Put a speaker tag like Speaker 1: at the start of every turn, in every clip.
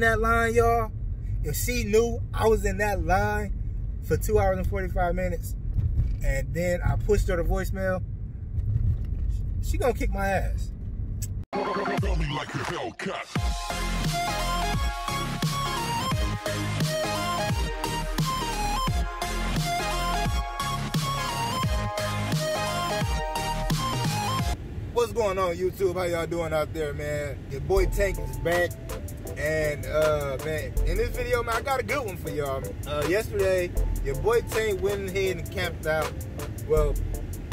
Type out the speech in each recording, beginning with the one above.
Speaker 1: that line, y'all, if she knew I was in that line for two hours and 45 minutes, and then I pushed her to voicemail, she gonna kick my ass. What's going on YouTube? How y'all doing out there, man? Your boy Tank is back. And uh man, in this video, man, I got a good one for y'all. Uh yesterday, your boy Tank went ahead and camped out. Well,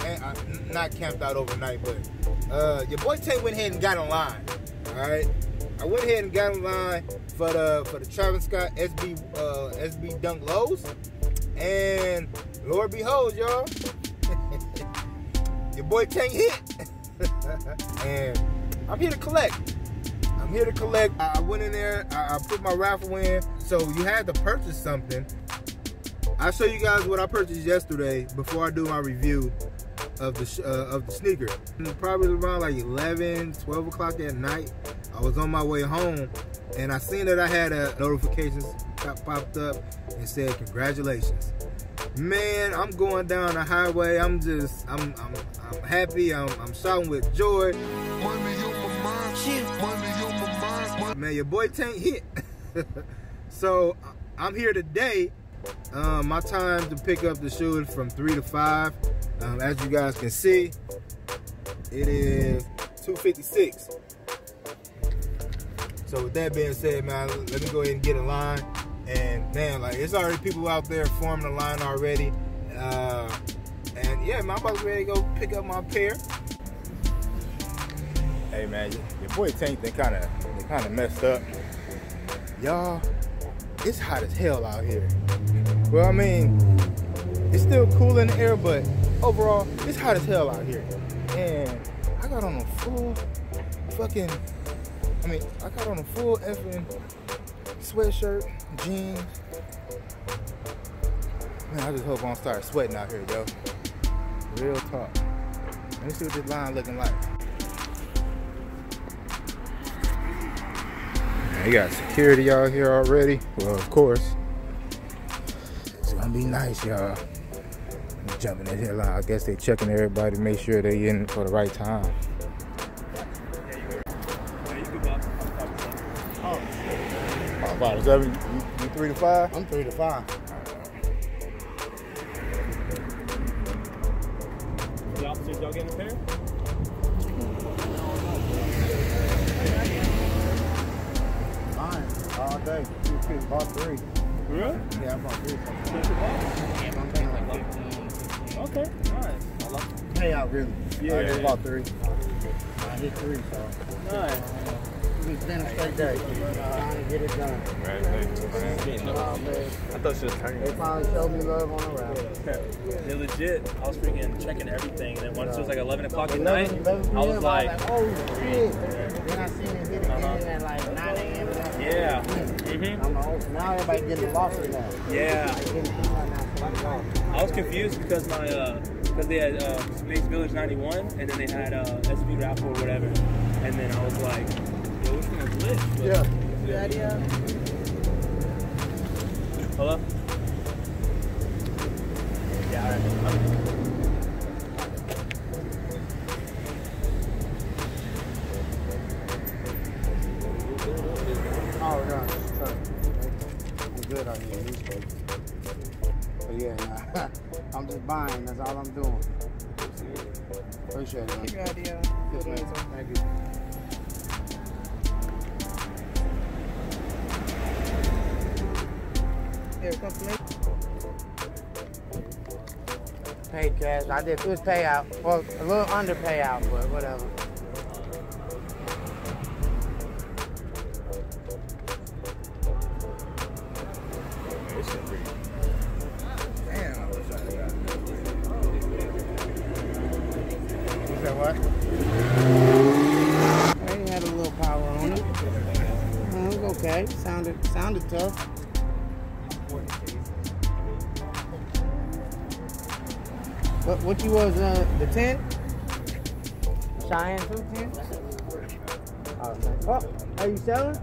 Speaker 1: uh, not camped out overnight, but uh your boy Tank went ahead and got in line. Alright. I went ahead and got in line for the for the Travis Scott SB uh SB Dunk Lows. And Lord behold, y'all. your boy Tank hit. and I'm here to collect. I'm here to collect. I went in there, I, put my raffle in. So you had to purchase something. I'll show you guys what I purchased yesterday before I do my review of the uh, of the sneaker. Probably around like 11, 12 o'clock at night. I was on my way home and I seen that I had a notification popped up and said congratulations man, I'm going down the highway. I'm just, I'm, I'm, I'm happy. I'm, I'm shouting with joy. Man, your boy Tank hit. so I'm here today. Um, my time to pick up the shoes from three to five. Um, as you guys can see, it is 256. So with that being said, man, let me go ahead and get in line. And man, like it's already people out there forming a line already. Uh, and yeah, man, I'm about to ready to go pick up my pair. Hey man, your boy Tank they kind of kind of messed up. Y'all, it's hot as hell out here. Well, I mean, it's still cool in the air, but overall, it's hot as hell out here. And I got on a full fucking, I mean, I got on a full effing sweatshirt, jeans. Man, I just hope I don't start sweating out here, yo. Real talk. Let me see what this line looking like. Man, you got security out here already. Well, of course. It's gonna be nice, y'all. Jumping in here line. I guess they're checking everybody to make sure they in for the right time. Five to seven. You, you three to five?
Speaker 2: I'm three to five. All day. Two kids bought three.
Speaker 3: Really?
Speaker 2: Yeah, I bought three.
Speaker 3: Yeah, I'm paying like 15. Okay, nice.
Speaker 2: Pay out really.
Speaker 3: Yeah.
Speaker 2: I just bought three. I hit three, so.
Speaker 3: Nice.
Speaker 2: It's been a straight day. Trying to get it done.
Speaker 3: Right, man.
Speaker 2: Oh, man.
Speaker 3: I thought she was turning.
Speaker 2: They finally showed me love on the route.
Speaker 3: They legit. I was freaking checking everything, and then once it was like 11 o'clock at night,
Speaker 2: 11
Speaker 3: I was like,
Speaker 2: oh shit. Then I seen it hit again
Speaker 3: Uh-huh.
Speaker 2: at like 9 a.m. and I-
Speaker 3: yeah. Mm-hmm.
Speaker 2: I'm like, now everybody getting lost in that.
Speaker 3: Yeah.
Speaker 2: Like, getting through right now, so I'm lost.
Speaker 3: I was confused because my uh because they had uh, Space Village 91 and then they had uh, SB Raffle or whatever, and then I was like, yo, which one is lit? But-
Speaker 2: Yeah.
Speaker 3: Good idea. Hello. Yeah. All right.
Speaker 2: Yeah, nah. I'm just buying. That's all I'm doing. Appreciate it, man.
Speaker 4: Good idea.
Speaker 2: Yes, man. Thank you.
Speaker 4: Here, come to me.
Speaker 2: Paid cash. I did. It was payout. Well, a little under payout, but whatever.
Speaker 1: What,
Speaker 2: what you was, uh, the 10? Cheyenne ten. Oh, are you selling?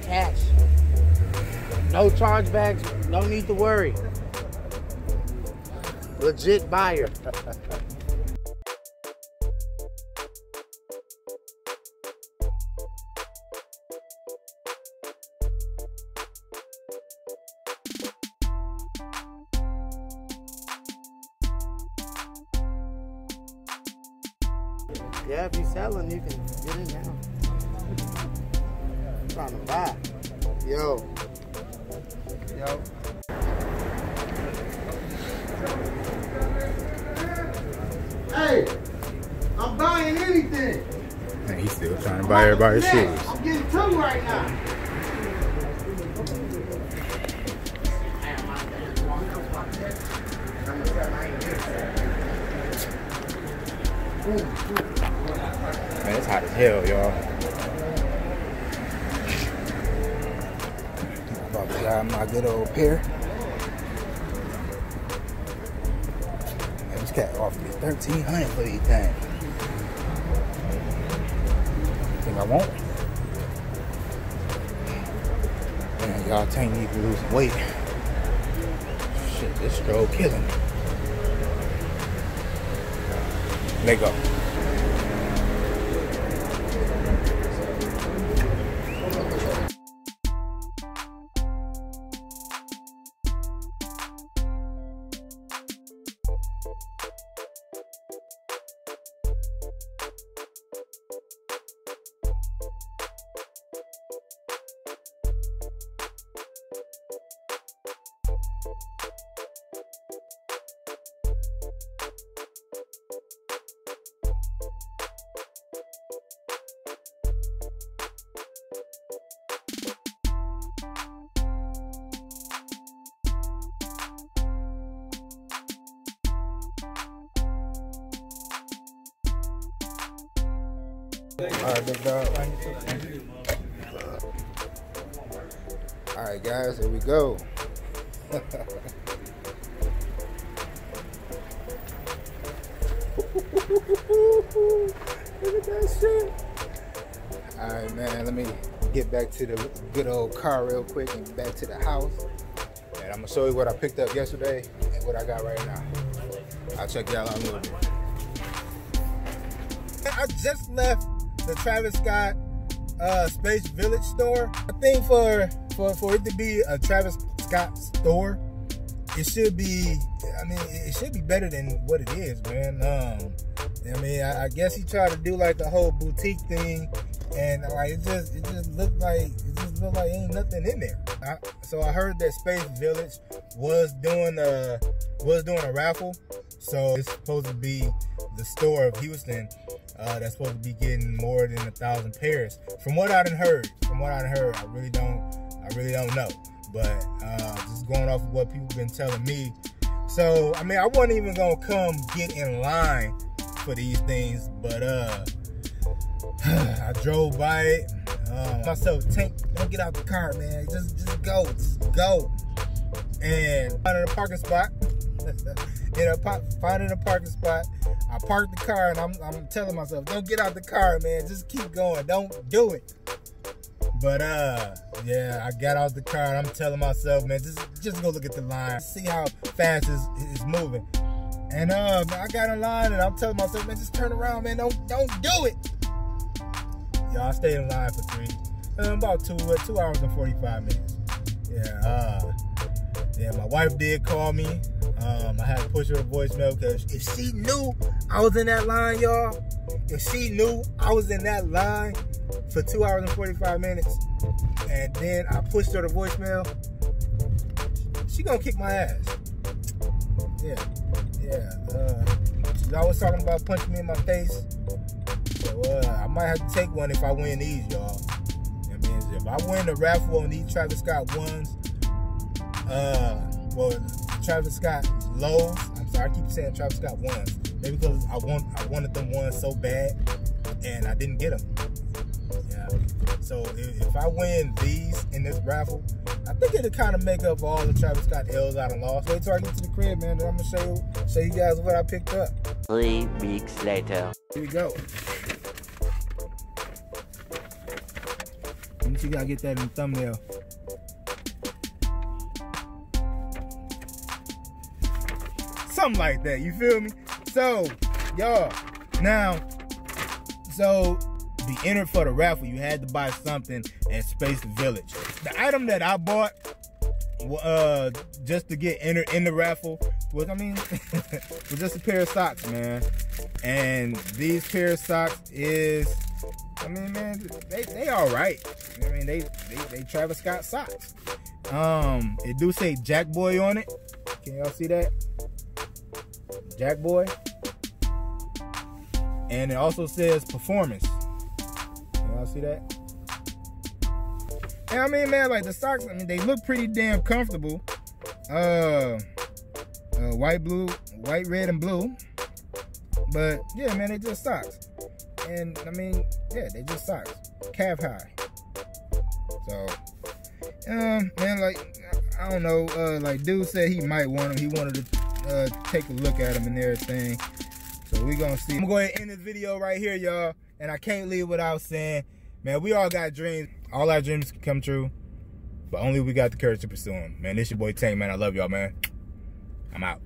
Speaker 2: Cash. No chargebacks, no need to worry. Legit buyer. Yeah, if you're selling, you can get in now. I'm trying to buy. Yo. Yo. Hey, I'm buying anything.
Speaker 1: And he's still trying to buy everybody's shoes.
Speaker 2: I'm getting two right now.
Speaker 1: Man, it's hot as hell, y'all. About to grab my good old pair. Man, this cat offered me thirteen hundred for these things. Think I won't? Man, y'all tank need to lose weight. Shit, this stroll killing me. Let go. All right, big dog. All right, guys, here we go. Look at that shit. All right, man. Let me get back to the good old car real quick and back to the house. And I'm gonna show you what I picked up yesterday and what I got right now. I'll check y'all out in a little bit. I just left the Travis Scott uh, Space Village store. I think for for for it to be a Travis Scott store, it should be. I mean, it should be better than what it is, man. Um, I mean, I, I guess he tried to do like a whole boutique thing, and like it just it just looked like it just looked like ain't nothing in there. I, so I heard that Space Village was doing a was doing a raffle, so it's supposed to be the store of Houston uh, that's supposed to be getting more than a thousand pairs. From what I've heard, from what I've heard, I really don't, I really don't know. But uh, just going off of what people been telling me. So I mean, I wasn't even gonna come get in line for these things, but uh, I drove by it. Um, myself, tank, don't get out the car, man. Just, just go, just go. And finding a parking spot. in a finding a parking spot. I parked the car and I'm, I'm telling myself, don't get out the car, man. Just keep going. Don't do it. But uh, yeah, I got out the car and I'm telling myself, man, just just go look at the line, see how fast it's, it's moving. And uh, I got in line and I'm telling myself, man, just turn around, man. Don't don't do it. Y'all I stayed in line for three, uh, about two uh, two hours and 45 minutes. Yeah, uh, yeah. My wife did call me. Um, I had to push her a voicemail because if she knew I was in that line, y'all, if she knew I was in that line for two hours and 45 minutes, and then I pushed her the voicemail, she gonna kick my ass. Yeah, yeah. Uh, she's always talking about punching me in my face. Uh, I might have to take one if I win these, y'all. I mean, if I win the raffle on these Travis Scott ones, uh, well, Travis Scott lows. I'm sorry, I keep saying Travis Scott ones. Maybe because I want I wanted them ones so bad, and I didn't get them. Yeah. So if, if I win these in this raffle, I think it'll kind of make up all the Travis Scott L's I done lost. Wait till I get to the crib, man. Then I'm gonna show you show you guys what I picked up.
Speaker 5: Three weeks later.
Speaker 1: Here we go. Let me see if I get that in the thumbnail. Something like that. You feel me? So, y'all, now, so the entered for the raffle, you had to buy something at Space Village. The item that I bought, uh, just to get entered in the raffle was, I mean, was just a pair of socks, man. And these pair of socks is, I mean, man, they they all right. I mean, they they, they Travis Scott socks. Um, it do say Jack Boy on it. Can y'all see that? Jack Boy. And it also says performance. Y'all see that? And I mean, man, like the socks, I mean, they look pretty damn comfortable. Uh, uh white, blue, white, red, and blue. But yeah, man, they just socks. And I mean, yeah, they just socks. Calf high. So, um, man, like, I don't know. Uh, like, dude said he might want them. He wanted to uh, take a look at them and everything. So we gonna see. I'm gonna end this video right here, y'all. And I can't leave without saying, man, we all got dreams. All our dreams can come true, but only we got the courage to pursue them. Man, this your boy Tank, man. I love y'all, man. I'm out.